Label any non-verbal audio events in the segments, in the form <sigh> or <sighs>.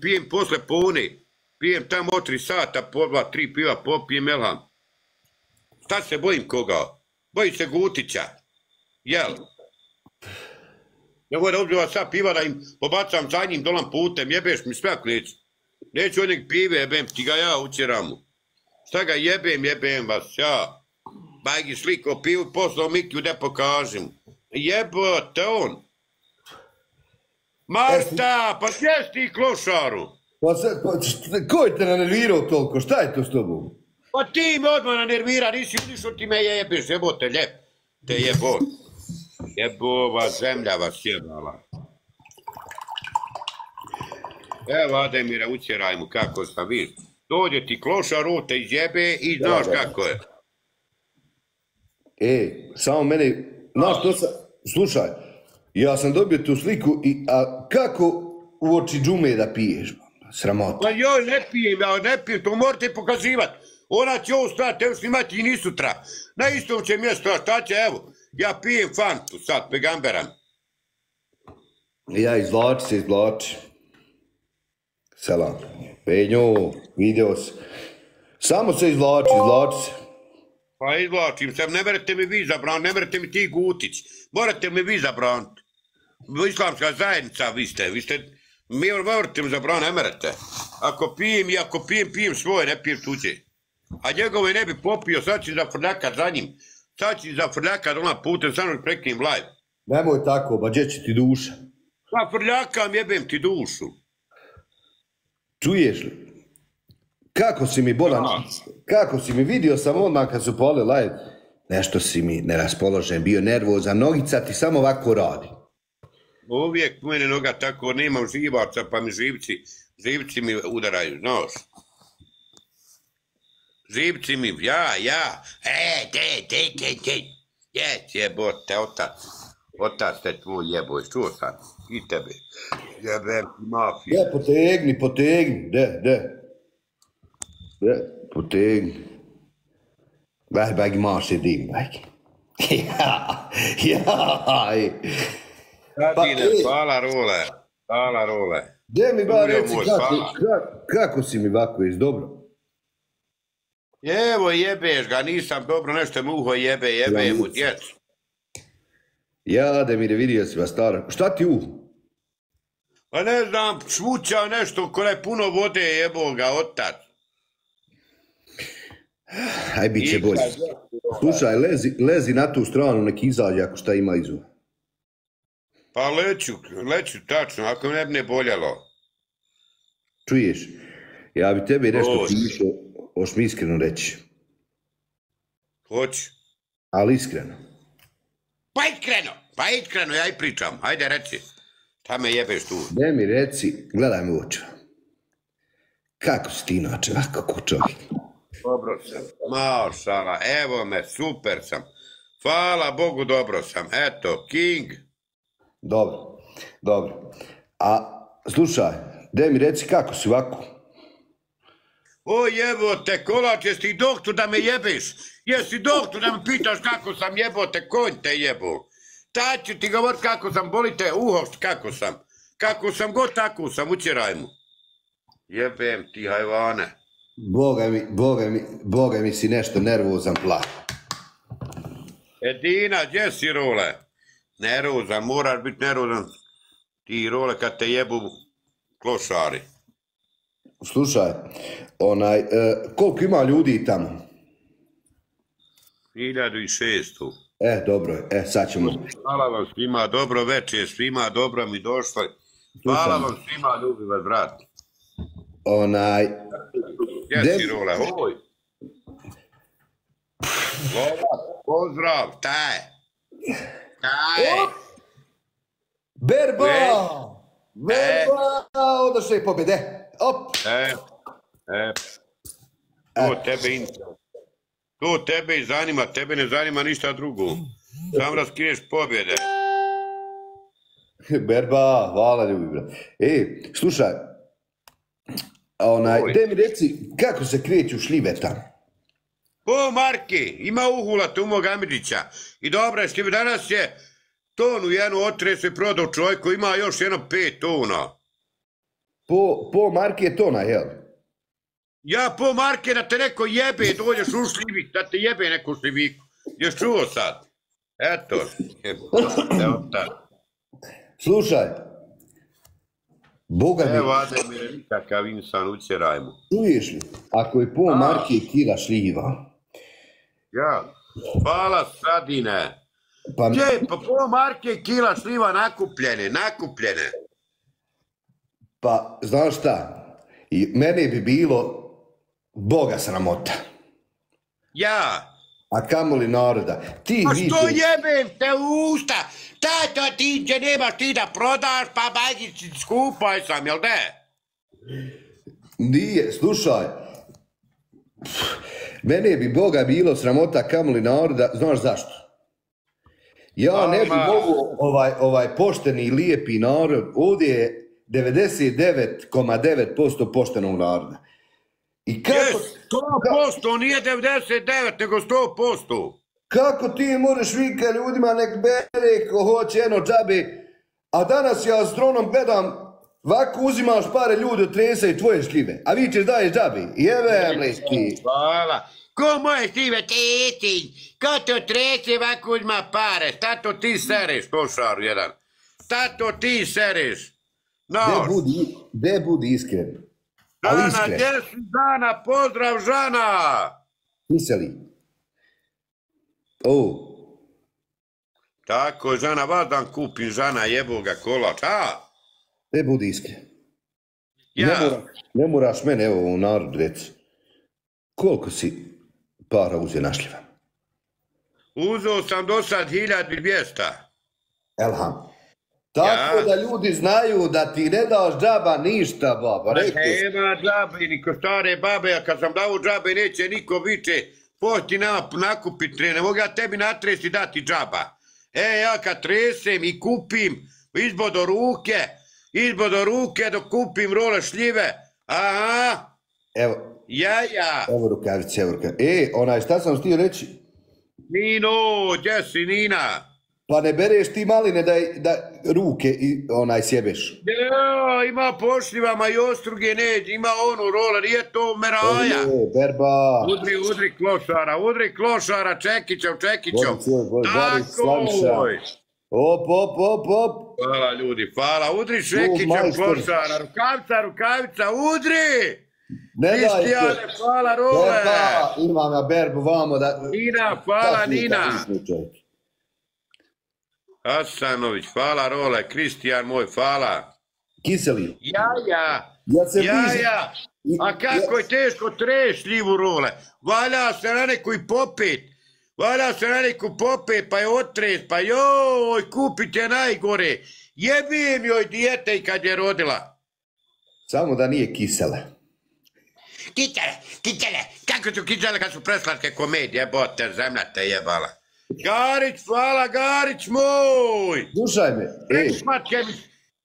pijem posle pune. Pijem tamo od tri sata, po dva, tri piva, popijem, elham. Šta se bojim koga? Bojim se Gutića. Jel? Ne da uzbiva sad piva da im pobacam za njim dolam putem, jebeš mi sve ako neću. Neću onih pive, jebem ti ga ja učeram mu. Šta ga jebem, jebem vas, ja. Bajgi sliko pivu, poslao Mikiju da pokažem. Jebote on. Marta, pa gdje ti klošaru? Pa, se, pa ko je te nanervirao toliko? Šta je to s tobom? Pa ti me odmah nervira, nisi udišao ti me jebeš, jebote, ljep. Te jebo. Jebova zemlja vas jebala. Evo Ademire, utjeraj mu kako sam viš. Dođe ti klošar, on te izjebe i znaš da. kako je. E, samo meni, znaš to sam, slušaj, ja sam dobio tu sliku i, a kako u oči džume da piješ? Sramota. Pa joj, ne pijem, ja ne pijem, to morate pokazivati. Ona će ovo stati, evo snimati i ni sutra. Na istom će mjestu, a šta će, evo. Ja pijem fantu sad, pegamberam. Ja izvlači se, izvlači. Selam. Penjo, vidio se. Samo se izvlači, izvlači se. Pa izvlačim se, ne merete mi vi zabraniti, ne merete mi ti Gutić. Morate mi vi zabraniti. Islamska zajednica vi ste, vi ste, mi morate mi zabraniti, ne merete. Ako pijem i ako pijem, pijem svoje, ne pijem tuđe. A njegove ne bi popio, sad ću zafrljakat za njim. Sad ću zafrljakat ona putem, samo da prekinem live. Nemoj tako, ba gdje će ti duša? Pa frljakam, jebem ti dušu. Čuješ li? Kako si mi bolan, Da. kako si mi vidio sam odmah kad su pole live, nešto si mi neraspoložen, bio nervozan, nogica ti samo ovako radi. Uvijek mene noga tako, nemam živaca, pa mi živci, živci mi udaraju, znaš. Živci mi, ja, ja, e, te, te, te, te, jes, jebote, otac, otac te tvoj jeboj, čuo sam, i tebe, jebem ti mafija. De, potegni, potegni, de, de. De, potegni. Väh, bägi maasi dim, bägi. <laughs> Ja, ja, i. Tadine, e. hvala role, hvala role. De mi ba reci moj, kako, kako, kako si mi ovako iz dobro? Evo jebeš ga, nisam dobro nešto mu uho jebe, jebe mu djecu. Ja, da mi vidio si vas stara. Šta ti u? Pa ne znam, šmuća nešto koje je puno vode jebo ga otac. Aj, bit će bolje. Slušaj, lezi, lezi na tu stranu, nek izađe ako šta ima izu. Pa leću, leću tačno, ako ne bi ne boljelo. Čuješ? Ja bi tebi nešto pišao, hoš mi iskreno reći. Hoću. Ali iskreno. Pa iskreno, pa iskreno, ja i pričam. Ajde reci. Šta me jebeš tu? Ne mi reci, gledaj me u oči. Kako si ti inače, ovako ko čovjek? Dobro sam. Mašala, evo me, super sam. Hvala Bogu, dobro sam. Eto, King. Dobro, dobro. A, slušaj, de mi reci kako si ovako? O jebote, kolač, jesi doktor da me jebeš? Jesi doktor da me pitaš kako sam jebote, konj te jebo? Tad ću ti govorit kako sam, bolite uho, kako sam. Kako sam god tako sam, učeraj mu. Jebem ti hajvane. Boga mi, boga mi, boga mi si nešto nervozan plah. Edina, gdje si role? Nervozan, moraš biti nervozan. Ti role kad te jebu klošari. Slušaj, onaj, e, koliko ima ljudi tamo? 1600. E, dobro je, e, sad ćemo. Hvala vam svima, dobro večer, svima dobro mi došli. Hvala Slušam. vam svima, ljubi vas, brat. Onaj, Gdje De- si role? Oj. Lova, pozdrav, taj. Taj. Berba! E. Berba! Odošle pobjede. Op! E, e. To tebe interesuje. To tebe i zanima, tebe ne zanima ništa drugo. Sam raskriješ pobjede. <laughs> Berba, hvala ljubi, brat. E, slušaj, onaj, de mi reci, kako se kreću šljive tamo? O, Marki, ima uhula tu mog Amidžića. I dobra je šljiva. Danas je tonu jednu otresu i prodao čovjek koji ima još jedno pet tona. po, po market ona, jel? Ja po marke da te neko jebe, dođeš u šljivik, da te jebe neku šljiviku. Još čuo sad? Eto. <laughs> Evo tako. Slušaj, Boga mi, Evo Ademire, nikakav insan, ućeraj mu. čuješ li, ako je po market kila šljiva, Ja. Hvala Sadine. pa Gdje, pa po marke kila šljiva nakupljene, nakupljene. Pa, znaš šta? I mene bi bilo Boga sramota. Ja. A kamoli naroda. Ti Pa što jebem te u usta? Tato, ti gdje nemaš ti da prodaš, pa majgici skupaj sam, jel ne? Nije, slušaj. Mene bi Boga bilo sramota kamoli naroda, znaš zašto? Ja ne bi mogu ovaj, ovaj pošteni i lijepi narod, ovdje je 99,9% poštenog naroda. I kako, Jes, 100%, nije 99, nego 100%. kako ti možeš vika ljudima nek bere ko hoće eno džabe, a danas ja s dronom gledam Vako uzimaš pare ljudi od tresa i tvoje šljive, a vi ćeš daješ džabi. Jebe, bliski. Hvala. Ko moje štive teti? Ko to treće ovako uzma pare? Šta to ti sereš, košaru jedan? Šta to ti sereš? No, De budi, de budi iskren. Ali Žana, gdje si Žana? Pozdrav, Žana! Kiseli. O, Tako, Žana, vas dan kupim, Žana, jebo ga kolač, a? De budi iskren. Ja, Ne, moraš, ne moraš mene, evo u narodu reci. Koliko si para uzeo na šljiva? uzeo sam do sad 1200. Elham. Tako Ja. da ljudi znaju da ti ne daš džaba ništa, baba. Nema džabe, ni ko stare babe, a kad sam dao džabe, neće niko viče, poti nama nakupit tre, ne mogu ja tebi natresti dati džaba. E, ja kad tresem i kupim izbodo ruke, izbodo ruke dok kupim role šljive, aha, Evo, ja, ja, evo rukavice, evo rukavice. E, onaj, šta sam htio reći? Nino, gdje si Nina? Pa ne bereš ti maline da, da ruke i onaj sjebeš. Ja, ima pošljivama i ostruge, ne, ima onu role, nije to meraja. E, berba. Udri, udri klošara, udri klošara, Čekićev, Čekićev. Tako! Op, op, op, op. Hvala ljudi, hvala. Udri Šekićev majstor. klošara, rukavica, udri! Ne daj Kristijane, hvala role! Berba, imam ja berbu vamo da... Nina, hvala Nina. Hasanović, hvala role, Kristijan moj, hvala. Kiseli. Ja, ja, se ja, bližim- ja. A kako je teško treš šljivu role. Valja se na neku i popet. Valja se na neku popet, pa je otres, pa joj, kupite najgore. Jebim joj dijete i kad je rodila. Samo da nije kisele. Kitele, kitele, kako su kitele kad su preslatke komedije, bote, zemlja te jebala. Garić, hvala, Garić moj! Slušaj me. Ej.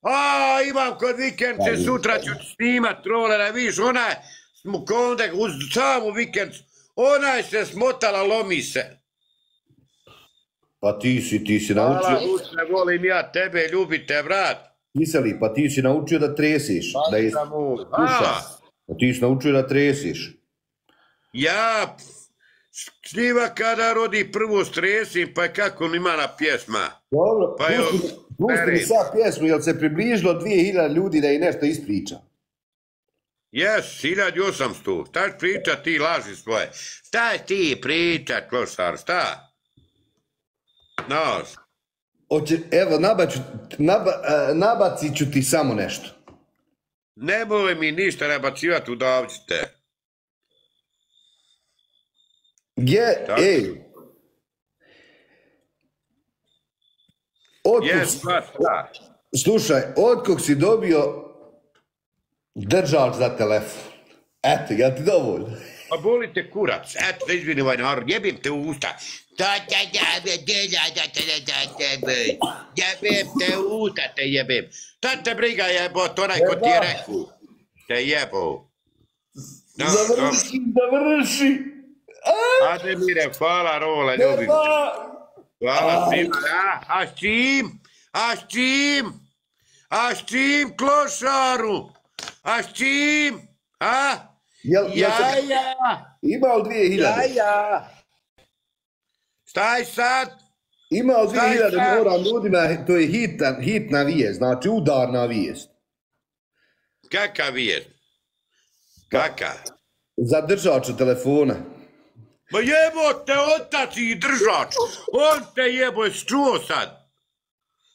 A, imam kod vikendce, sutra ću snimat role, da vidiš, onaj, smo konde, uz samu vikend, onaj se smotala, lomi se. Pa ti si, ti si Hvala, naučio... Lučne, volim ja tebe, ljubite, brat. Kiseli, pa ti si naučio da tresiš. Da je... Slušaj, Slušaj. A, Pa ti si naučio da tresiš. ja, šljiva kada rodi prvo stresim, pa kako mi ima na pjesma. Dobro, Pa pusti, pusti mi sad pjesmu, jel se približilo 2000 ljudi da i nešto ispriča? Jes, 1800, šta ćeš pričat ti laži svoje? Šta ti pričat, klošar, šta? Znaš, Oće, evo, nabaću, naba, e, nabacit ću ti samo nešto. nemoj mi ništa nabacivati u davčite. Gdje, Tako. ej, Otkog, Jes, pa šta? slušaj, otkog si dobio držač za telefon? Eto, jel ti dovoljno? Pa boli te kurac, eto da izvini ovaj narod, jebim te u usta. Delja da te da da te be. Jebem te u usta te jebem. Ta te briga jebot, onaj ko ti je rekao. Te jebo. Završi, završi! A, Ademire, hvala role, ljubim! Hvala svima, a, a s čim? A s čim? A s čim klošaru? A s čim? A? Jel, Ja, se- ja. Dvije Ja, hiljade? ja. Staj sad. Ima je hiljade? sad? Moram ljudima, to je hitan, hitna vijest, znači udarna vijest. Kakav je? Kakav? Za držača telefona. Ma jebote, otac i držač. On te jebo, jesi čuo sad?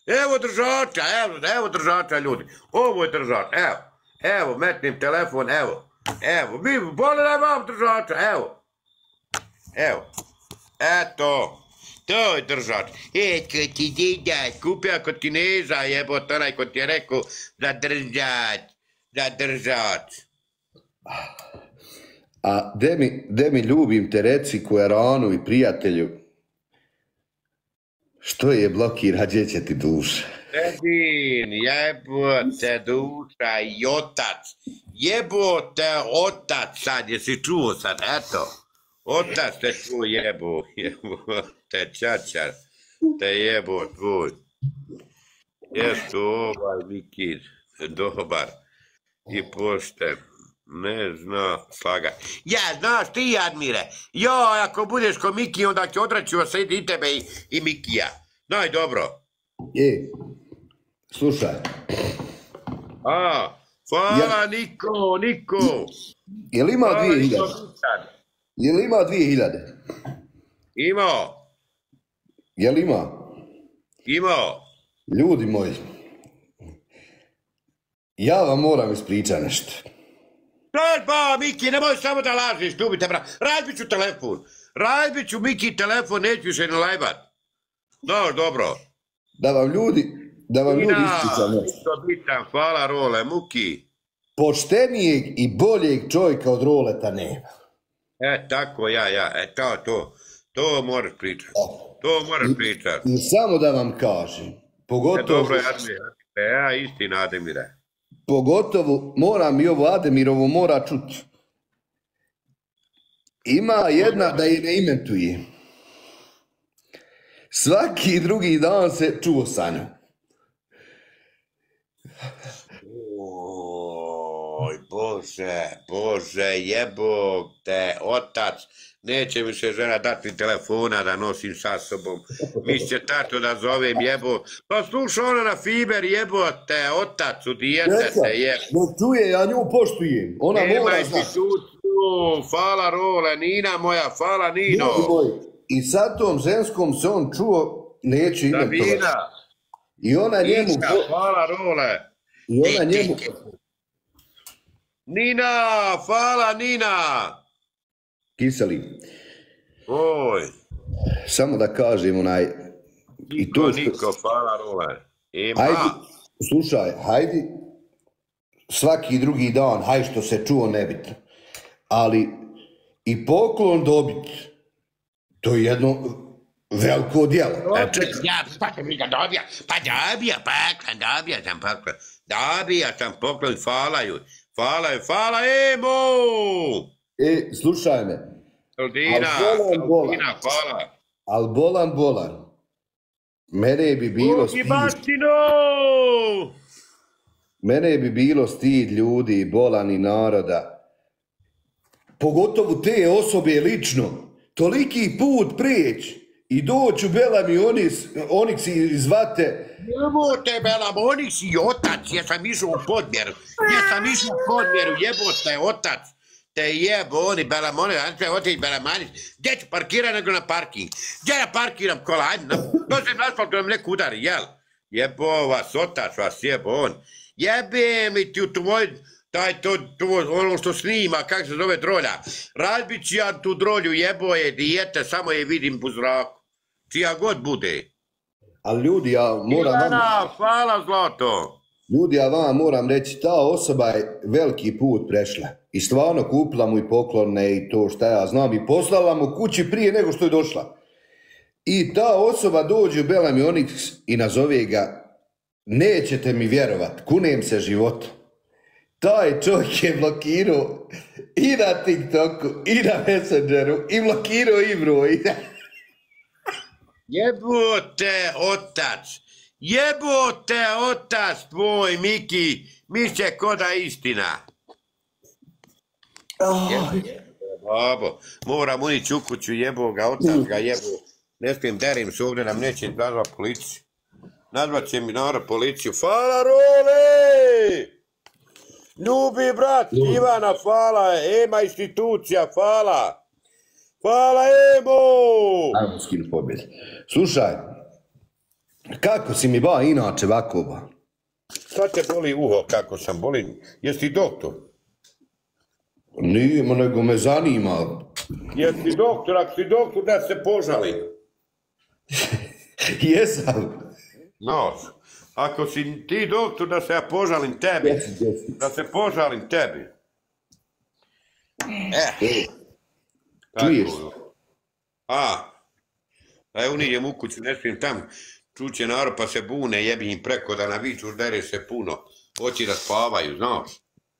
Evo držača, evo, evo držača ljudi. Ovo je držač, evo. Evo, metnim telefon, evo. Evo, mi, boli da vam držača, evo. Evo. Eto. To je držač. E, ko ti dida, kupio kod kineza, jebote, onaj ko ti je rekao za držač. Za držač. A de mi, mi ljubim te reci Kueranu i prijatelju, što je blokira, gdje će ti duša? Edin, jebote duša i otac. Jebote otac sad, jesi čuo sad, eto. Otac te čuo jebo, jebote čačar, te jebo tvoj. Jesu ovaj Mikid, dobar i pošten. Ne zna slaga. Ja, znaš ti, Admire, jo, ako budeš ko Miki, onda će odraći se i tebe i, i Mikija. Znaj dobro. E, slušaj, A, hvala Niko, Niko. jel ima Hvala, dvije Niko hiljade? Dušan. Jel ima dvije hiljade? Imao, Jel ima? imao. Ljudi moji, ja vam moram ispričati nešto. Ba, Miki, nemoj samo da lažiš, ljubite, bra. Radbit ću telefon. Radbit ću Miki telefon, neću više ne lajbat. No, dobro. Da vam ljudi, da vam ljudi ispričam nešto. bitan, hvala Role, Muki. Poštenijeg i boljeg čovjeka od roleta nema. E, tako, ja, ja, e, to, to. To moraš pričat. To moraš pričat. I samo da vam kažem, E, pogotovo, dobro, Admire. Ja, istina, Admire. pogotovo moram i ovo Ademirovo mora čut. Ima jedna da je ne imentuje. Svaki drugi dan se čuo sa njom. Oj, Bože, Bože, jebog te, otac, neće mi se žena dati telefona da nosim sa sobom. Mi će tato da zovem jebo. Pa sluša ona na fiber jebote, otac u dijete se je. dok čuje, ja nju poštujem. Ona Nema mora instituciju, hvala Role, Nina moja, hvala Nino. I sa tom ženskom se on čuo, neće imentovati. Davina, I ona njemu, Nina, hvala Role. I ona njemu, Nina, hvala Nina. kiseli, Oj, samo da kažem onaj, i to što, Niko, hvala Role. Ima. hajdi, slušaj, hajdi, svaki drugi dan, haj što se čuo nebitno, ali i poklon dobit, to je jedno veliko djelo. E, čekaj, Ja, pa sam ga dobija, pa dobija poklon, dobija sam poklon, dobija sam poklon, hvala joj, hvala joj, hvala Emo! e, slušaj me, Aldina, Al bolan, bolan. Aldina, hvala. al bolan bolan, mene bi bilo Ugi stid, Bastino! mene bi bilo stid ljudi, bolan i naroda, pogotovo te osobe lično, toliki put preć i doći u Belami Onyx, Onyx i zvate, Jebote, Bela, oni si otac, jesam išao u podmjeru, jesam išao u podmjeru, jebote, otac, te jebo, oni, Bela, oni, Ante, otići Bela Manić, gdje ću parkirati nego na parking, gdje ja parkiram kola, ajde, dođem na asfalt, da mi neko udari, jel? Jebo vas, otac vas, jebo on, jebe mi ti u tvoj, taj to, to, ono što snima, kak se zove drolja, razbit ću ja tu drolju, jebo je dijete, samo je vidim u zraku, čija god bude. ali ljudi, ja moram Ivana, hvala zlato. ljudi, ja vam moram reći, ta osoba je veliki put prešla i stvarno kupila mu i poklone i to šta ja znam i poslala mu kući prije nego što je došla. I ta osoba dođe u Belami Onyx i nazove ga, nećete mi vjerovat, kunem se životom. Taj čovjek je blokirao i na TikToku, i na Messengeru, i blokirao i broj. <laughs> Jebote, otac. Jebote, otac tvoj, Miki, miće koda istina. Babo, moram unići u kuću, jebo ga, otac ga jebo. Ne smijem derim se ovdje, nam neće nazvat policiju. Nazvat će mi narod policiju. Fala role! Ljubi brat, Ivana, fala, Ema institucija, fala. Fala Emo! Ajmo skinu pobjede. Slušaj, kako si mi ba inače ovako ba? Sad te boli uho kako sam boli. Jesi doktor? Nije, nego me zanima. Jesi doktor, ako si doktor da se požali. <laughs> Jesam. No, ako si ti doktor da se ja požalim tebi. Jesi, jesi. Da se požalim tebi. Eh, tako. Čuješ? A, a evo nijem u kuću, ne smijem tam. Čuće narod pa se bune, jebi im preko da naviču dere se puno. Hoći da spavaju, znaš.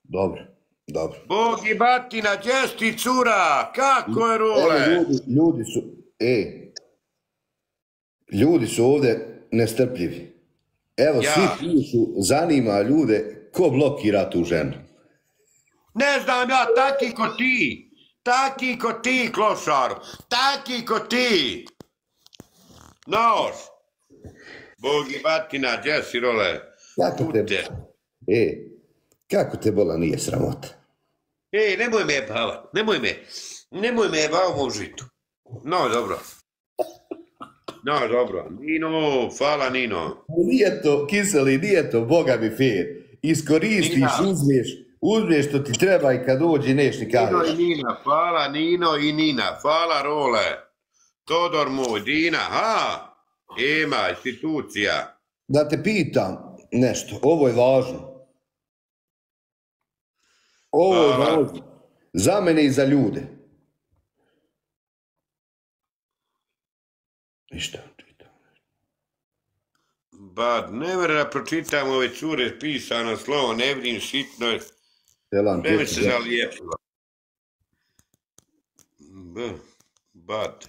Dobro, dobro. Bog i batina, gdje si ti cura? Kako je Evo, role? ljudi, ljudi su, e, ljudi su ovdje nestrpljivi. Evo, Ja. svi pišu, zanima ljude ko blokira tu ženu. Ne znam ja, taki ko ti. Taki ko ti, klošaru. Taki ko ti. Noš. Bog i batina, gdje si role? Kako te, e, kako te bola nije sramota? Ej, nemoj me jebavat, nemoj me. Nemoj me jebavat u žitu. No, dobro. No, dobro. Nino, hvala Nino. Nije to, kiseli, nije to, boga mi fair. Iskoristiš, Nina. Uzmeš što ti treba i kad dođe neš ni Nino kažeš. i Nina, hvala Nino i Nina, hvala Role. Todor moj, Dina, ha? Ema, institucija. Da te pitam nešto, ovo je važno. Ovo je Hvala. važno. Za mene i za ljude. Ništa. Ba, ne da pročitam ove cure pisano slovo, ne vidim Selam, mi ti se zalijepilo. B, bad.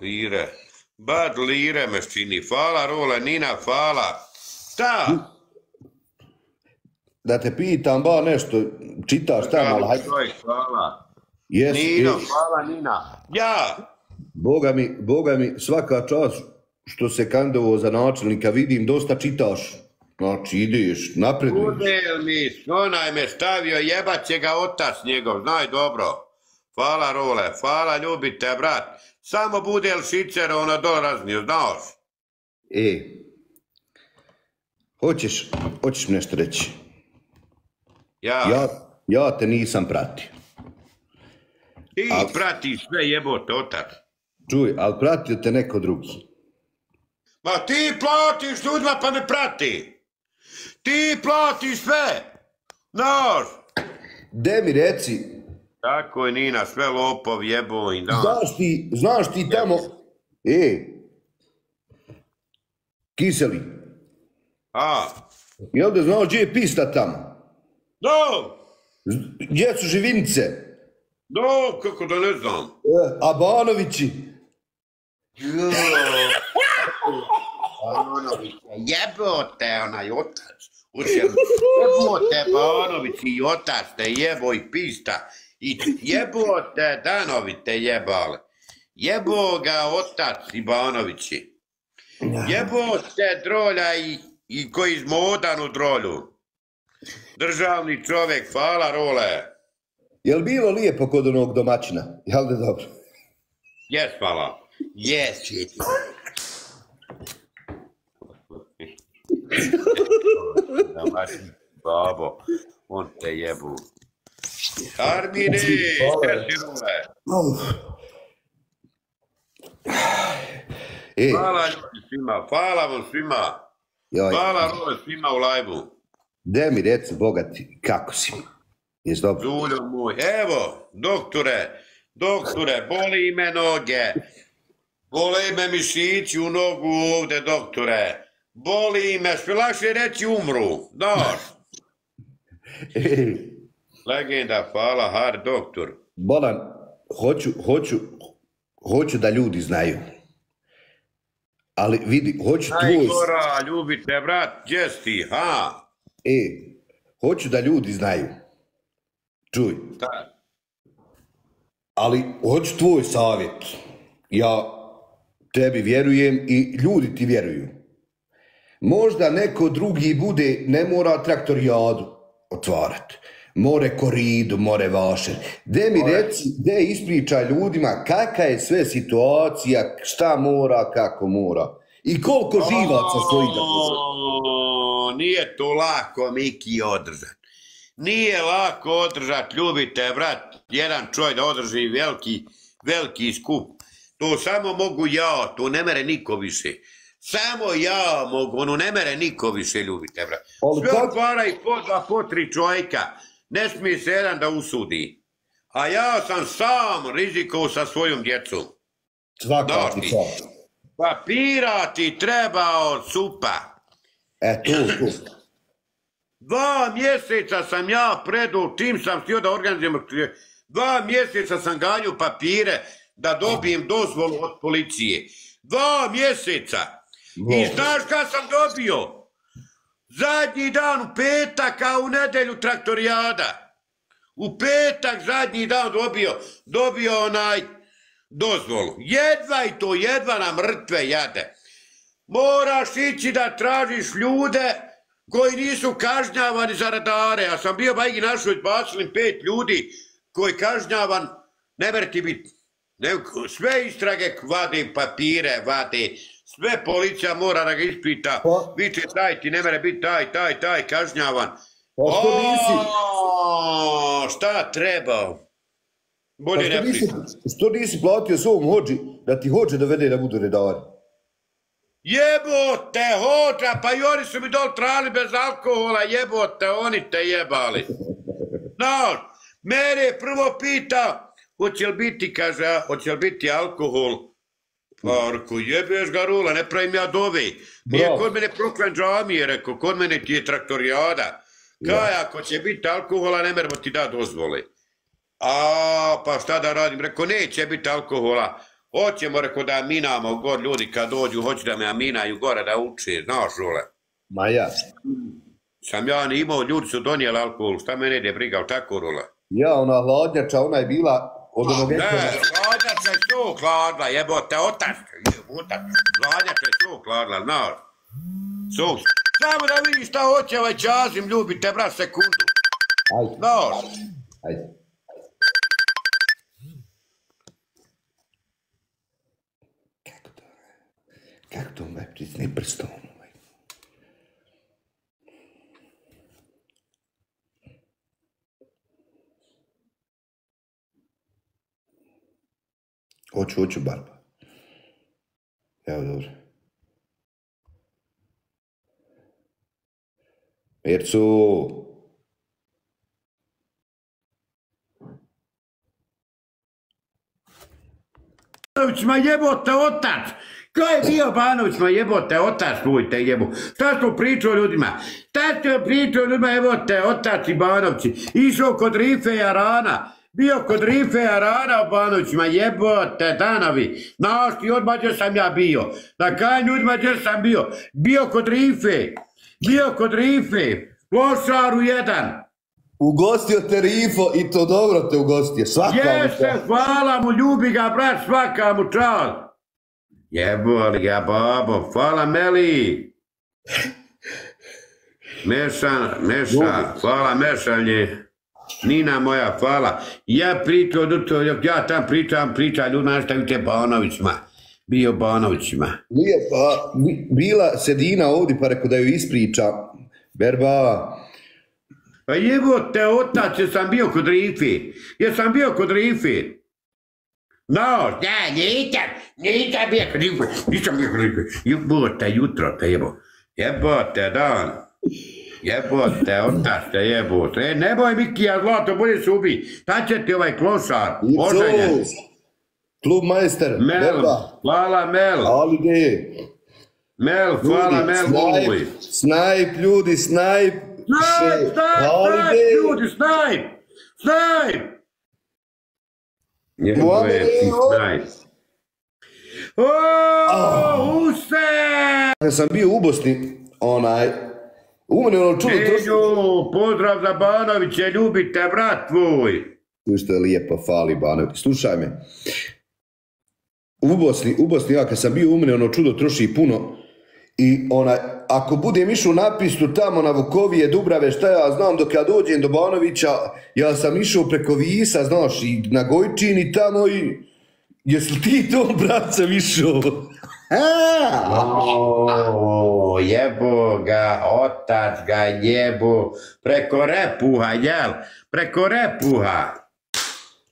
Lire. Bad lire me čini. Hvala Role, Nina, hvala. Šta? Da te pitam ba nešto, čitaš tamo, ali hajde. Hvala. Jes, Nino, jes. hvala Nina. Ja! Boga mi, Boga mi, svaka čast što se kandidovo za načelnika, vidim, dosta čitaš. Znači, ideš, napreduješ. Udel mi, onaj me stavio, jebat će ga otac njegov, znaj dobro. Hvala Role, hvala ljubite, brat. Samo bude El Šicer, ono dol raznio, znaš? E, hoćeš, hoćeš mi nešto reći? Ja, Ja, ja te nisam pratio. ti a- pratiš sve jebote, otac. Čuj, ali pratio te neko drugi. Ma ti platiš ljudima pa ne prati. Ti platiš sve. Znaš? De mi reci, Tako je Nina, sve lopov jebo i da. znaš ti, znaš ti tamo, e, kiseli, A, jel da znaš gdje je pista tamo? no, Gdje su živinice? no, kako da ne znam. E, Abanovići. <laughs> Jebote, onaj otac. <laughs> Jebote, Banović i otac te jebo i pista. I jebote, Danovi te jebale. Jebo ga otac i Banovići. Jebote drolja i, i koji smo odanu drolju. Državni čovjek, hvala role. Jel bilo lijepo kod onog domaćina? Jel da dobro? Jes, hvala. Jes, jes. Domaćin babo, on te jebu. Armine? E, Hvala svima, hvala vam svima. joj, Hvala role svima u lajbu. de mi reci, bogati, kako si? Jes dobro? Zuljo moj, evo, doktore, doktore, boli me noge. Boli me mišići u nogu ovde, doktore. Boli me, lakše reći umru. Daš, E, <laughs> legenda, hvala, hard doktor. Bolan, hoću, hoću, hoću da ljudi znaju. Ali vidi, hoću tvoj... Najgora, ljubite, brat, gdje ti, ha? E, hoću da ljudi znaju. Čuj, Da. ali hoću tvoj savjet. Ja tebi vjerujem i ljudi ti vjeruju. Možda neko drugi bude, ne mora traktorijadu otvarat. More koridu, more vašer. De mi reci, de ispričaj ljudima kakva je sve situacija, šta mora, kako mora. I koliko živaca stoji da Nije to lako, Miki, održat. Nije lako održat, ljubite, brat, jedan čovjek da održi veliki, veliki skup. To samo mogu ja, to ne mere niko više. Samo ja mogu, ono ne mere niko više, ljubite, brat. Sve otvara i po dva, po tri čovjeka. Ne smije se jedan da usudi. A ja sam sam rizikovao sa svojom djecom. Svaka ti. Papira ti treba od supa. E, to, to. Dva mjeseca sam ja predao, čim sam htio da organizujem, dva mjeseca sam ganju papire da dobijem dozvolu od policije. Dva mjeseca. I No. znaš kad sam dobio? Zadnji dan u petak, a u nedelju traktorijada. U petak zadnji dan dobio, dobio onaj dozvolu. Jedva i to, jedva na mrtve jade. Moraš ići da tražiš ljude koji nisu kažnjavani za radare. Ja sam bio bajgi našoj bacili pet ljudi koji kažnjavan, ne ti biti. Sve istrage vade papire, vade, sve policija mora da ga ispita. Pa- Viče taj ti ne mere biti taj, taj, taj kažnjavan. Pa što nisi, O, šta treba? pa Bolje što ne nisi, što nisi platio svom hođi da ti hođe dovede da budu redari? Jebote, hođa, pa i oni su mi dol trali bez alkohola, jebote, oni te jebali. <laughs> No, mene prvo pita, hoće li biti, kaže, hoće li biti alkohol? Pa, reko, jebeš ga rula, ne pravim ja dove. Nije Bravo. kod mene proklan džamije, reko, kod mene ti je traktorijada. Kaj, ako će biti alkohola, ne meramo ti da dozvole. A, pa šta da radim? Reko, neće biti alkohola. Hoćemo, reko, da minamo gor ljudi kad dođu, hoće da me aminaju gore da uče, znaš, rule. Ma ja. Sam ja ni imao, ljudi su donijeli alkohol, šta mene ide briga, tako, rule. Ja, ona hladnjača, ona je bila od onog Ne, hladnjača je su hladla, jebote, otac, otac, hladnjača je su hladla, znaš. Su, samo da vidiš šta hoće ovaj čazim, ljubite, brat, sekundu. Ajde, Znaš, ajde. Kako to? Kako to me prizni prstom? Hoću, hoću, Barba. Evo, dobro. Mircu! Banović, ma jebote, otac! Ko je bio Banović, ma jebote, otac tvoj te jebo? Šta smo pričao ljudima? Šta smo pričao ljudima, jebote, otac i Banovci? Išao kod Rife i Arana. Bio kod Rife Arana u Banovćima, jebote, danovi. Znaš ti odmah gdje sam ja bio. Da kaj ljudima gdje sam bio. Bio kod Rife. Bio kod Rife. Lošaru jedan. Ugostio te Rifo i to dobro te ugostio. Svaka mu Jeste, čast. hvala mu, ljubi ga, brat, svaka mu čast. Jeboli ga, babo, hvala Meli. Mešan, Meša, hvala Mešanje. Nina moja, hvala. Ja pričao, dok ja tam pričam, priča ljudi nastavite Banovićima. Bio Banovićima. Nije, pa, bi- bila sedina ovdje pa rekao da ju ispriča. Berba, Pa jebote, otac, jesam bio kod Rifi. Jesam bio kod Rifi. No, ja, nisam, nisam bio kod Rifi. Nisam bio kod Rifi. Jebote, jutro te jebo. Jebote, dan. Jebote, otac te jebote. E, nemoj Mikija zlato, bolje se ubi. Ta će ti ovaj klošar. Oženjen. Klub majster, Mel, Berba, hvala Mel. ali gdje? Mel, hvala Mel, snajp, snajp, ljudi, snajp. Snajp, snajp, snajp, ljudi, snajp, snajp. Jebote, snajp. O, use! Kad sam bio u Bosni, onaj, u mene ono čudo troši... Eđo, pozdrav za Banoviće, ljubite brat tvoj. Što je lijepo, fali Banović. Slušaj me. U Bosni, u Bosni, ja kad sam bio u mene, ono čudo troši puno. I onaj, ako budem išao napistu tamo na Vukovije, Dubrave, šta ja znam, dok ja dođem do Banovića, ja sam išao preko Visa, znaš, i na Gojčin i tamo i... Jesi ti to, brat, sam išao? O, jebo ga, otac ga jebo, preko repuha, jel? Preko repuha.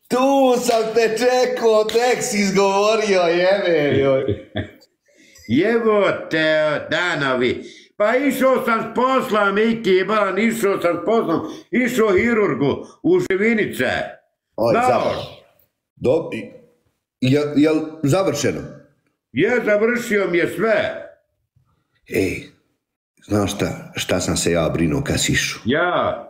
Tu sam te čekao, tek si izgovorio, jebe, joj. <laughs> Jebo te danovi. Pa išao sam s posla, Miki, ban, išao sam s poslom, išao hirurgu u Živinice. Oj. Dobro, jel, jel završeno? Je završio mi je sve. Ej, znaš šta, šta sam se ja brinuo kad si išao? Ja,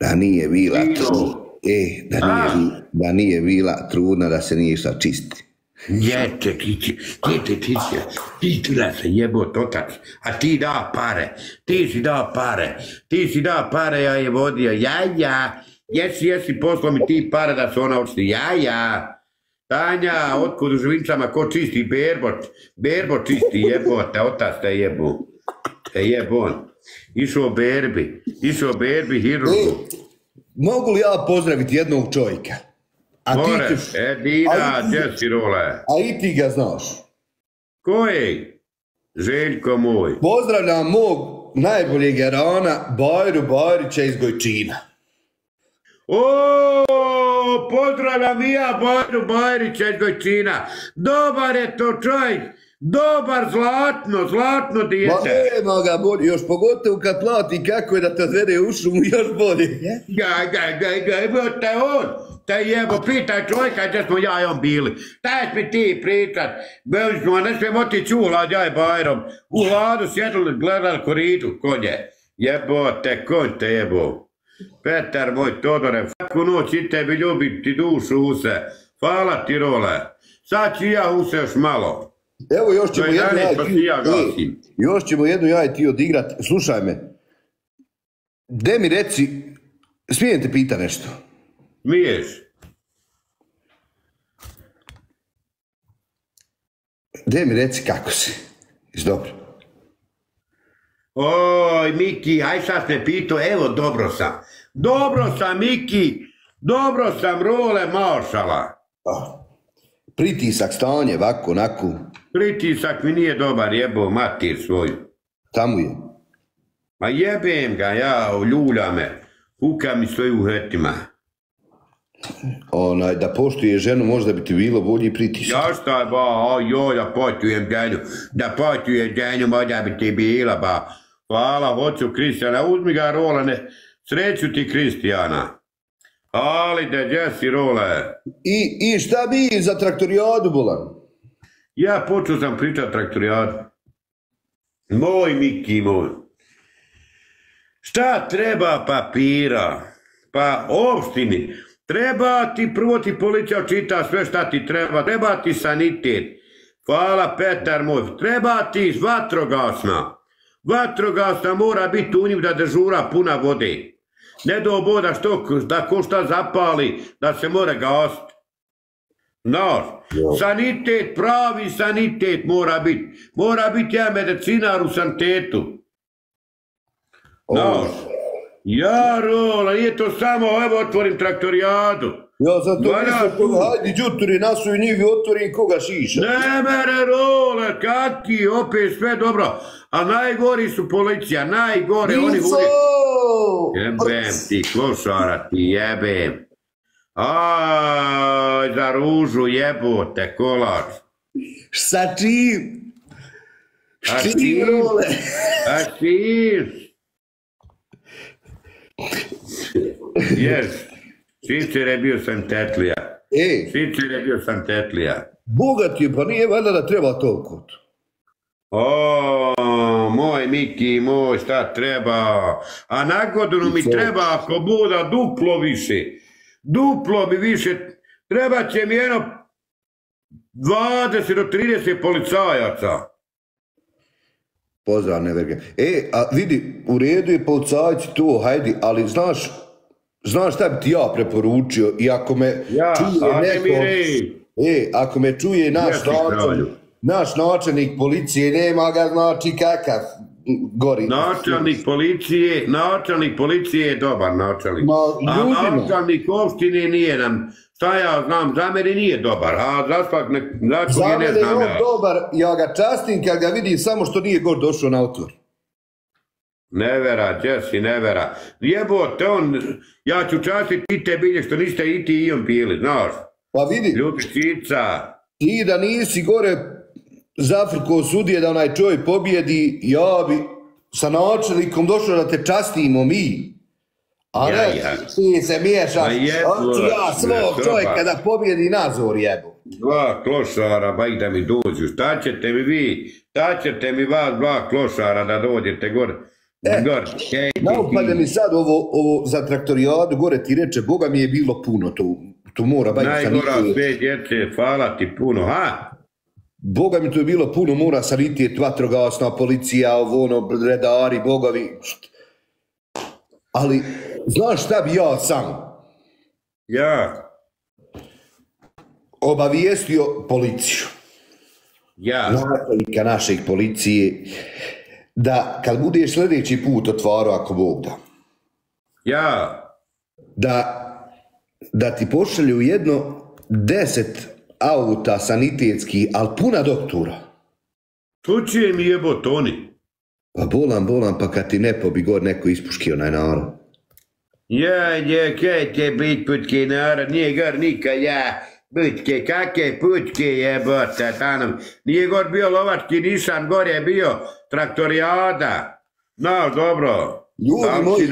Da nije bila trudna, e, da nije, A. da nije bila trudna, da se nije išla čisti. Jete, ti će, jete, ti će, ti ti da se jebot otac, a ti da pare, ti si da pare, ti si da pare, ja je vodio, ja, ja, jesi, jesi, poslao mi ti pare da se ona očisti, ja, ja. Tanja, otkud u Živincama, ko čisti, Berbot, Berbot čisti, jebote, otac te jebu, te jebon. Išao Berbi, išao Berbi, hirurgu. Mogu li ja pozdraviti jednog čovjeka? A ti, More, ćeš- Edina, A i- gdje si role? a i ti ga znaš. Koji? Željko moj. Pozdravljam mog najboljeg gerana, Bajru Bajrića iz Gojčina. O, pozdravljam i ja Bajru Bajrića iz Gojčina. Dobar je to čovjek. Dobar, zlatno, zlatno Ma dijete. nema ga bolje, još pogotovo kad plati kako je da te odvede u šumu, još bolje. Ja, ja, ja, ja, evo te on. Te jebo, pitaj čovjeka gdje smo ja i on bili. Taj mi ti pričat. Bili smo, ne smijem otići u hlad, ja i Bajrom. U sjedili, gledali koridu, konje. Jebo te, konj te jebo. Petar moj Todore, svaku noć i tebi ljubim ti dušu use. Hvala ti role. Sad ću ja use još malo. Evo još ćemo jednu ja pa ti, ja e, još ćemo jednu ja i ti odigrat. Slušaj me, de mi reci, smijem te pita nešto? Smiješ? De mi reci kako si? Jesi dobro? Oj, Miki, aj sad me pitao, evo dobro sam. Dobro sam, Miki, dobro sam, role maršala. Ah. Pritisak, stanje, ovako, onako, Pritisak mi nije dobar, jebo matir svoju. tamo je. Ma jebem ga, ja, ljulja me. Huka mi stoji u hetima. Onaj, da poštuje ženu možda bi ti bilo bolji pritisak. Ja šta ba, a joj, da potujem ženju, da potujem ženju, možda bi ti bila, ba. Hvala, hoću Kristijana, uzmi ga, Rolane, sreću ti Kristijana. Ali da gdje si, Role? I, I šta bi za traktorijadu bolan? Ja počeo sam pričat traktorijadu. Moj Miki moj. Šta treba papira? Pa opštini. Treba ti, prvo ti policija čita sve šta ti treba. Treba ti sanitet. Hvala Petar moj. Treba ti vatrogasna. Vatrogasna mora biti u njim da dežura puna vode. Ne do boda što, da ko šta zapali, da se mora gasiti. Znaš, sanitet, pravi sanitet mora biti. Mora biti ja medicinar u sanitetu. Znaš, ja rola, nije to samo, evo otvorim traktorijadu. Ja za to mislim, hajdi džuturi, nasuj njivi, otvori koga šiša. Ne mere role, kaki, opet sve dobro. A najgori su policija, najgore, oni Nico! uvijek... Jebem ti, klošara ti jebem. Aj, za ružu jebote, kolač. Sa čim? A S čim, role? A čim? <laughs> Jes, Šicer je bio sam tetlija. E, je bio sam tetlija. bogat je, pa nije valjda da treba toliko. O, moj Miki, moj, šta treba? A na godinu mi treba, ako buda, duplo više. Duplo mi više. Treba će mi jedno 20 do 30 policajaca. Pozdrav, Neverge. E, a vidi, u redu je policajci to, hajdi, ali znaš, znaš šta bi ti ja preporučio i ako me Ja, čuje neko... E, ako me čuje naš Ja načelnik, naš načelnik policije, nema ga znači kakav gori. Načelnik policije, načelnik policije je dobar načelnik. Ma, a načelnik opštine nije nam, šta ja znam, za mene nije dobar, a za svak ne, za ne znam ja. dobar, ja ga častim kad ga vidim samo što nije god došao na otvor. Ne vera, Jesse, ne vera. Jebote, on, ja ću častiti ti te bilje što niste i ti i on pili, znaš. Pa vidi, Ljubičica. ti da nisi gore zafrko sudije da onaj čovjek pobjedi, ja bi sa načelnikom došao da te častimo mi. A Ja, ne, ja. ti se miješaš, jebo, hoću ja svog čovjeka da pobjedi nazor jebu. Dva klošara, ba da mi dođu. Šta ćete mi vi? Šta ćete mi vas dva klošara da dođete gore? E, Gor. Hej, Naupade mi sad ovo, ovo za traktorijadu, gore ti reče, Boga mi je bilo puno tu, tu mora bajti Najgora sanitije. sve djece, hvala ti puno, ha? Boga mi tu je bilo puno mora sanitijet, vatrogasna policija, ovo ono, redari, bogovi. Ali, znaš šta bi ja sam Ja, obavijestio policiju, ja, načelnika našeg policije, da kad budeš sljedeći put otvarao ako Bog da, ja. da, da ti pošalju jedno deset auta sanitetskih, ali puna doktora. Tu će mi jebot oni. Pa bolan, bolan, pa kad ti ne pobi god neko ispuški onaj narod. Ja, ja, kaj će bit putke narod, nije gor nika ja. Putke, kakve putke jebote, tanom. Nije gor bio lovački nišan, gor je bio traktorijada. No, dobro. Ljudi moji,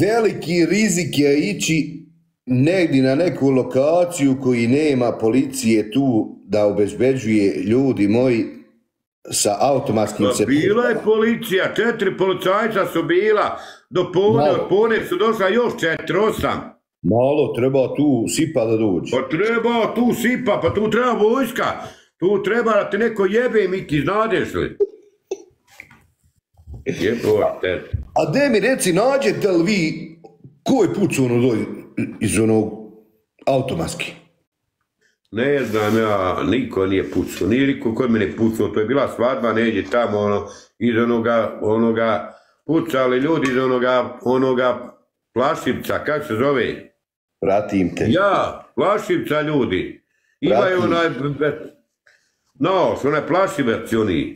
veliki rizik je ići negdje na neku lokaciju koji nema policije tu da obezbeđuje ljudi moji sa automatskim se... bila je policija, četiri policajca su bila, do Malo. od pone su došla još četiri, osam. Malo treba tu sipa da dođe. Pa treba tu sipa, pa tu treba vojska. Tu treba da te neko jebe, Miki, znadeš li? Jebote. A de mi reci, nađete li vi ko je pucao ono iz onog automatski? Ne znam ja, niko nije pucao, nije niko kod mene pucao, to je bila svadba negdje tamo, ono, iz onoga, onoga, pucali ljudi iz onoga, onoga plašivca, kak se zove? Pratim te. Ja, plašivca ljudi. Imaju onaj, no, su onaj plašivac oni.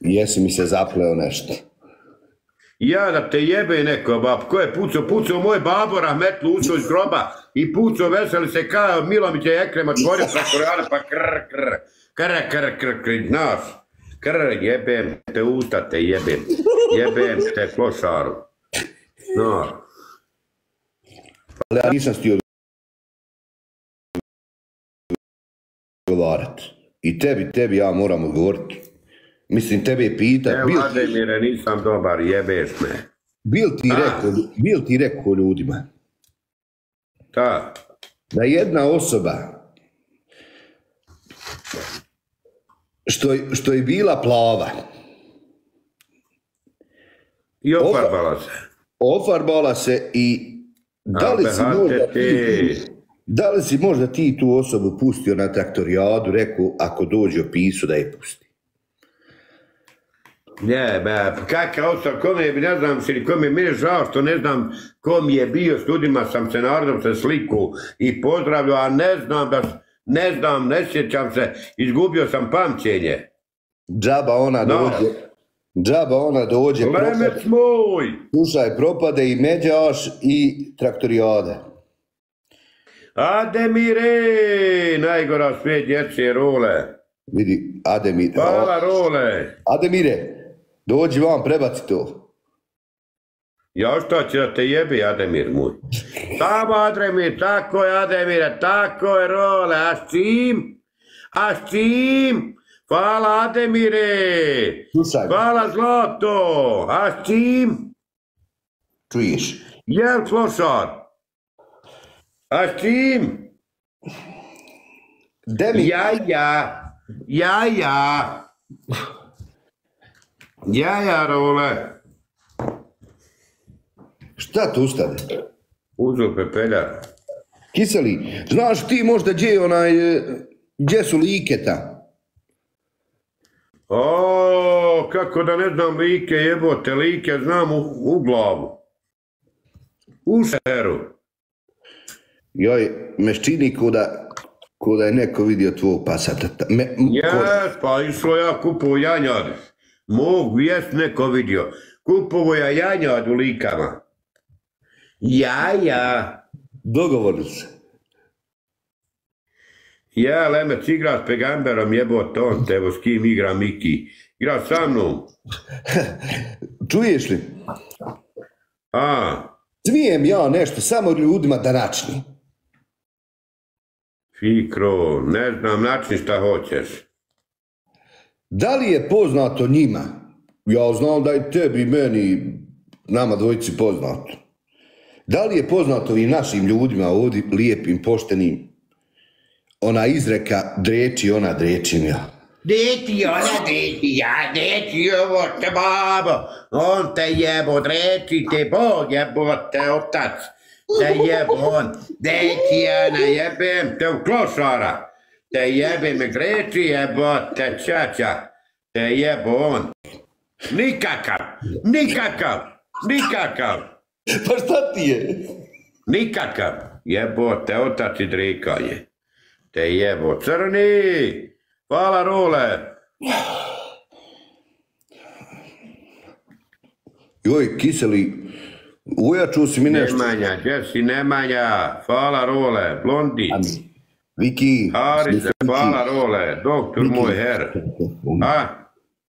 Jesi mi se zapleo nešto. Ja da te jebe neko, bab, ko je pucao, pucao moj babo rahmetlu ušao iz groba i pucao veseli se kao Milomić je Ekrem otvorio traktorana pa krr, krr, krr, krr, krr, krr, znaš, krr, jebem te usta te jebem, jebem te klošaru. No, Ali ja nisam stio odgovarat. I tebi, tebi ja moram odgovoriti. Mislim, tebe je pita, ne bil, Vladimire, nisam dobar, jebeš me. bil ti rekao, bil ti rekao ljudima Ta, da jedna osoba što, što je bila plava, i ofarbala se. ofarbala se i da li si možda ti. da li si možda ti tu osobu pustio na traktorijadu, rekao ako dođe opisu da je pusti. Ne, ba, kakav osob, kome bi, ne znam si, kome mi je žao što ne znam kom je bio, s ljudima sam se narodom se sliku i pozdravljao, a ne znam da, ne znam, ne sjećam se, izgubio sam pamćenje. Džaba ona Da. dođe, džaba ona dođe, Lemec moj! slušaj, propade i međaš i traktorijada. Ademire, najgora sve djece role. Vidi, Ademir, Hvala role. Ademire, dođi vam, prebaci to. Ja šta će da te jebi, Ademir moj? Samo Ademir, tako je Ademire, tako je role, a s čim? A s čim? Hvala Ademire! Slušaj, Hvala Zlato! A s čim? čuješ? Jel klošar? A s čim? Demi, Ja, ja, ja, ja. Ja, ja, role. šta tu ustane? Uzo pepelja. Kiseli, znaš ti možda gdje je onaj, e, gdje su liketa? O, kako da ne znam like, jebote, like znam u, u glavu. U šeru. Joj, me čini ko da, ko da je neko vidio tvog pasata. Me, Jes, pa išlo ja kupovo janjad. Mog jest neko vidio. Kupovo ja janjad u likama. Ja, ja. Dogovorili se. Ja, Lemec, igra s Pegamberom, jebote, on te, evo s kim igra Miki. Igra sa mnom. <laughs> Čuješ li? A, Smijem ja nešto samo ljudima da načni. Fikro, ne znam način šta hoćeš. Da li je poznato njima? Ja znam da je tebi, meni, nama dvojici poznato. Da li je poznato i našim ljudima ovdje, lijepim, poštenim, ona izreka dreči, ona drečim ja. Deti, ona deti, ja deti, ovo te babo, on te jebo, dreči te Bog, jebote, otac, te jebo on, deti, ona jebem te u klošara, te jebe me greči, jebote, čača, te jebo on. Nikakav, nikakav, nikakav, Pa šta ti je? nikakav, jebote, otac i drika je. Te jebo, crni, hvala role. Joj, kiseli, ujaču si mi nešto. Nemanja, si Nemanja? Hvala role, blondi. Viki, Harise, hvala role, doktor moj her. A?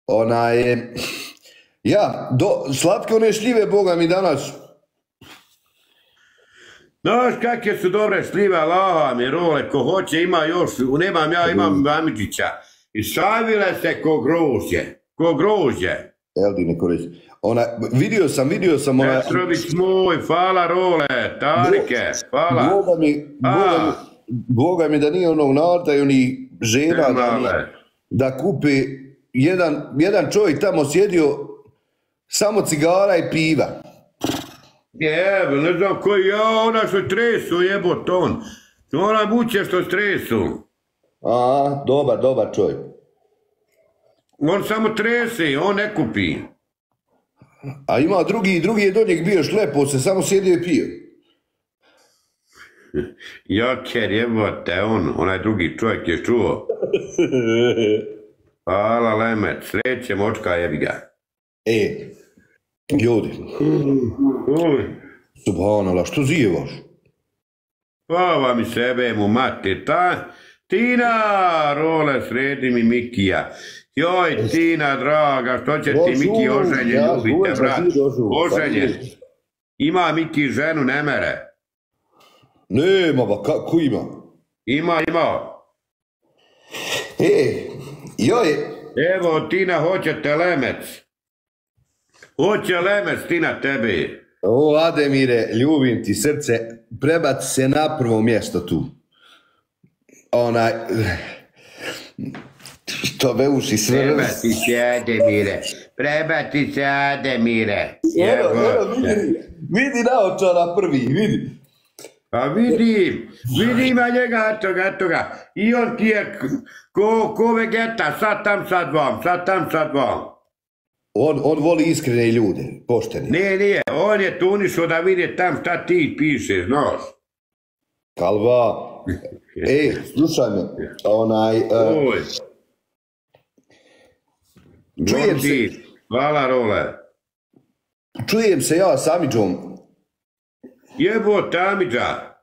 ona je... Ja, do, slatke one šljive, Boga mi danas. Znaš kakve su dobre šljive, Allaha mi role, ko hoće ima još, nemam ja, imam Mamiđića. I savile se ko grožđe, ko grožđe. Eldi ne koristi. Ona, vidio sam, vidio sam ona... Petrović moj, hvala role, Tarike, hvala. Boga mi, Boga mi, Boga mi da nije onog narta i oni žena da, da kupi jedan, jedan čovjek tamo sjedio samo cigara i piva. Jebe, ne znam koji ja, ona što tresu, jebot on. Ona muće što stresu. A, dobar, dobar čovjek. On samo trese, on ne kupi. A ima drugi, drugi je do njeg bio šlepo, se samo sjedio i pio. <laughs> Joker jebote, on, onaj drugi čovjek je čuo. <laughs> Hvala Lemet, sreće močka jebi ga. E, ljudi, Uj, subhanallah, što zijevaš? Hvala mi sebe mu mati, ta, Tina, role, sredi mi Mikija. Joj, Tina, draga, što će ti Miki oženje, ljubite, brat. bonjour. Oženje. Ima Miki ženu, ne mere. Nema, ba, kako ima? Ima, ima. E, joj, Evo, Tina hoće te lemec. Hoće lemec, Tina, tebi. o Ademire, ljubim ti srce, prebaci se na prvo mjesto tu. Onaj, <sighs> što me uši sve... Prebati se, Ademire. Prebati se, Ademire. Evo, evo, vidi, vidi naočara prvi, vidi. Pa vidim, vidim ja njega, eto ga, eto ga. I on ti je ko, ko vegeta, sad tam, sad vam, sad tam, sad vam. On, on voli iskrene ljude, pošteni. Ne, nije, on je tu unišao da vidi tam šta ti piše, znaš. Kalva. E, slušaj me, onaj, uh. Čujem Blondi, hvala role. čujem se ja s Amidžom. Jebo Tamidža.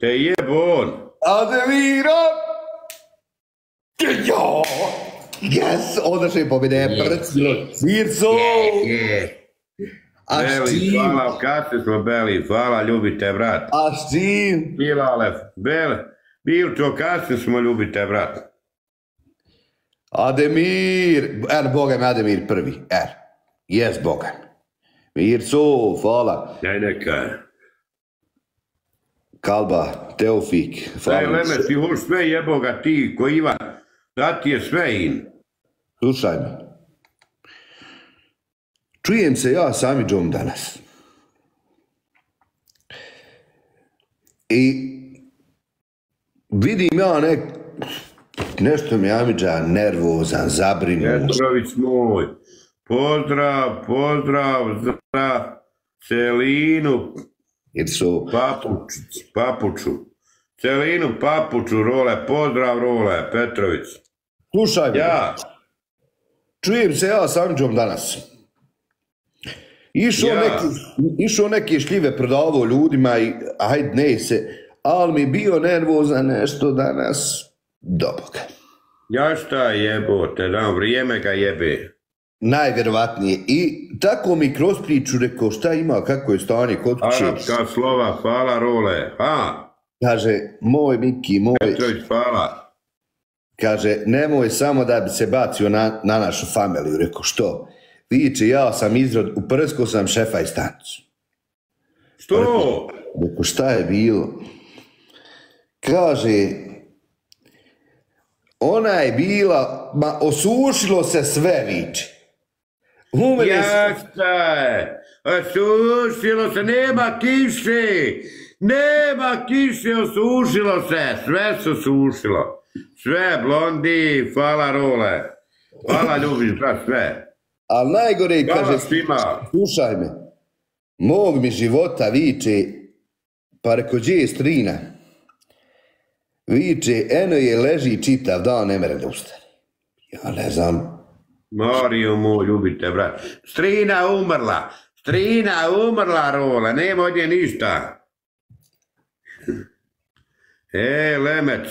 Te jebo on. Ademira! Ja! Yes, odličaj pobjede, prcilo, svirco! Je. A Beli, hvala, kada smo Beli, hvala, ljubite, brat. A s čim? Bilale, Bel, Bilčo, kasni smo, ljubite, brat. Ademir, er, boga mi Ademir prvi, er. Jes, boga mi. Mirco, hvala. Daj neka. Kalba, Teofik, Daj, Flavić. Leme, ti hoš sve jeboga, ti ko Ivan. Da ti je sve in. Slušaj me. Čujem se ja s Amidžom danas. I vidim ja nek... Nešto mi Amidža nervozan, zabrinut. Petrović moj. Pozdrav, pozdrav Celinu Jer su... Papučić, Papuču. Celinu Papuču, Role, pozdrav Role, Petrović. Slušaj me. Ja, Čujem se ja s Amidžom danas. Išao Ja. neki, išao neke šljive prodavao ljudima i ajde ne se, ali mi bio nervozan nešto danas. Doboga. ja šta jebote, da, vrijeme ga jebe. Najvjerovatnije. I tako mi kroz priču rekao šta ima, kako je stanje kod kuće. Arapska slova, hvala Role. Ha, Kaže, moj Miki, moj, Petrović, hvala. kaže, nemoj samo da bi se bacio na, na našu familiju. Rekao, što? Viče, ja sam izrod, uprsko sam šefa i stanicu. Što? Rekao, šta je bilo? Kaže, ona je bila, ma osušilo se sve, viče. Umre Ja se- šta je? Osušilo se, nema kiše. Nema kiše, osušilo se. Sve se osušilo. Sve, blondi, hvala Role. Hvala ljubim, sve. Ali najgore, kaže, svima. slušaj me, mog mi života viče, pa reko, gdje je strina? Viče, eno je leži čitav dan, ne mere da ustane. Ja ne znam, Mario moj, ljubite, brat. Strina umrla. Strina umrla, Role. Nema od nje ništa. E, Lemec,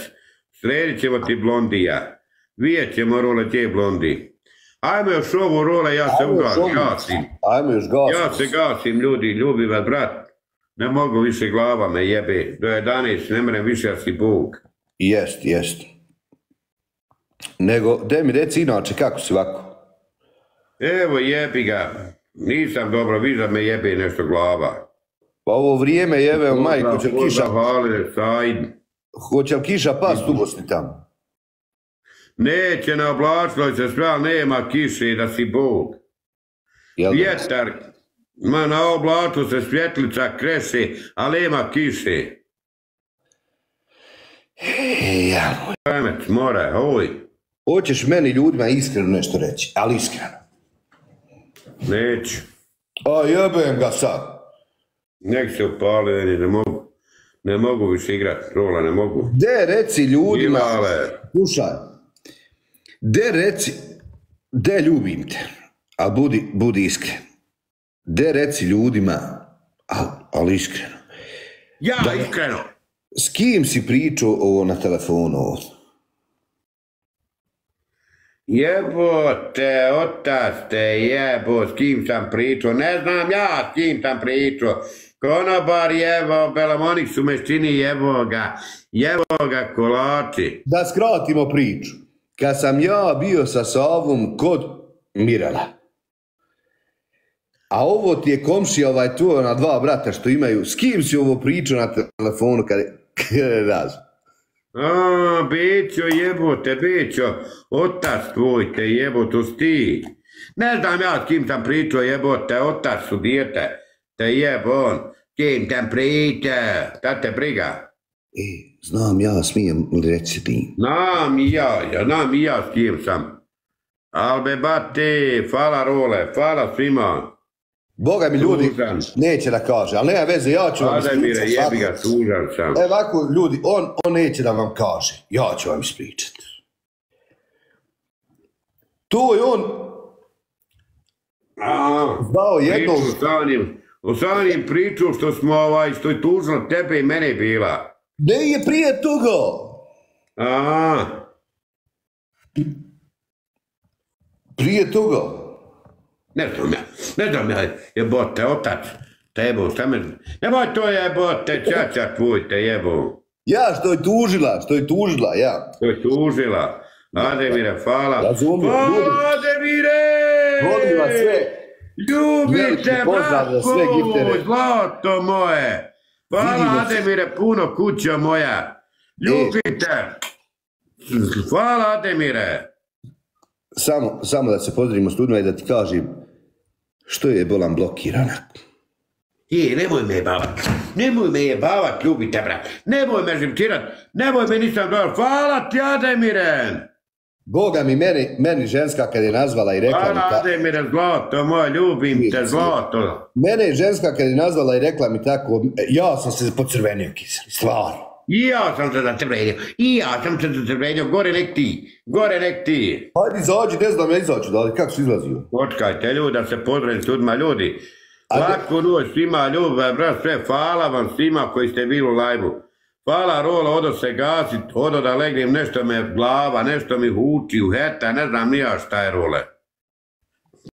sredit ćemo ti blondija. Vidjet ćemo, gdje je blondi. Ajmo još ovu, Role, ja se ugasim, gasim. ajmo još gas. Ja se gasim, ljudi, ljubi vas, brat. Ne mogu više glava me jebe. Do 11, ne mrem više, ja si Bog. Jest, jest. Nego, de mi reci inače, kako si ovako? Evo, jebi ga. Nisam dobro, vidio me jebe nešto glava. Pa ovo vrijeme jeve, majko, li kiša, hoće li kiša past u Bosni tamo? Neće na oblačilo se sve, ali nema kiše da si Bog. Vjetar, ma na oblaču se svjetlica kreše, ali nema kiše. Ja, moj. Pameć, more, oj, Hoćeš meni ljudima iskreno nešto reći, ali iskreno. Neću. A jebem ga sad. Nek se upali, ne mogu. Ne mogu više igrat, rola, ne mogu. De reci ljudima, slušaj, de reci, de ljubim te, ali budi, budi iskren. De reci ljudima, ali, ali iskreno. ja iskreno. S kim si pričao ovo na telefonu ovdje? Jebote, otac te jebo, s kim sam pričao, ne znam ja s kim sam pričao. Konobar jevo, Belamonik su meštini jevo ga, jevo ga kolači. Da skratimo priču. Kad sam ja bio sa Savom kod Mirala. A ovo ti je komšija ovaj tu, ona dva brata što imaju. S kim si ovo pričao na telefonu kad je <laughs> raz? A, Bećo jebote, Bećo, otac tvoj te jebo, to si ti. Ne znam ja s kim sam pričao jebote, otac su dijete, te jebo on, s kim sam pričao, šta te briga. E, znam ja, smijem reći ti. Znam i ja, ja znam i ja s kim sam. Albe bate, hvala role, hvala svima. Boga mi ljudi Tužan. neće da kaže, ali nema veze, ja ću vam ispričati. jebi ga, tužan sam. E, ovako, ljudi, on, on neće da vam kaže. Ja ću vam ispričati. To je on A, dao jednog... priču sa njim, sa njim priču što smo ovaj, što je tužno tebe i mene bila. Ne je prije toga. A, Prije toga. Ne znam ja, ne znam ja, jebote, otac, tebo, šta me, nemoj to jebote, čača tvoj te jebo, Ja što je tužila, što je tužila, ja. to je tužila. Ademire, hvala. Razumijem. Ademire! Volim vas sve. Sve Marko, giftere. zlato moje. Hvala. Ademire puno kuća moja. Ljubite. Hvala Ademire. Samo, samo da se pozdravimo s ljudima i da ti kažem što je bolan blokirana. I nemoj me jebavat. Nemoj me jebavat, ljubite, brat. Nemoj me živčirat. Nemoj me nisam dobro. Hvala ti, Ademire. Boga mi, meni, meni ženska kad je nazvala i rekla mi Hvala, ta, Ademire, zlato moje, ljubim te, zlato. Mene je ženska kad je nazvala i rekla mi tako, ja sam se pocrvenio kiseli, stvarno. I ja sam se zacrvenio. I ja sam se zacrvenio. Gore nek ti. Gore nek ti. Hajde izađi, ne znam ja izaću, da li kako si izlazio? Počkajte ljudi, da se pozdravim s ljudima, ljudi. Laku noć svima, ljube, brat, sve, hvala vam svima koji ste bili u lajvu. Hvala Rola, odo se gasit, odo da legnem, nešto me glava, nešto mi huči, uheta, ne znam nija šta je Role.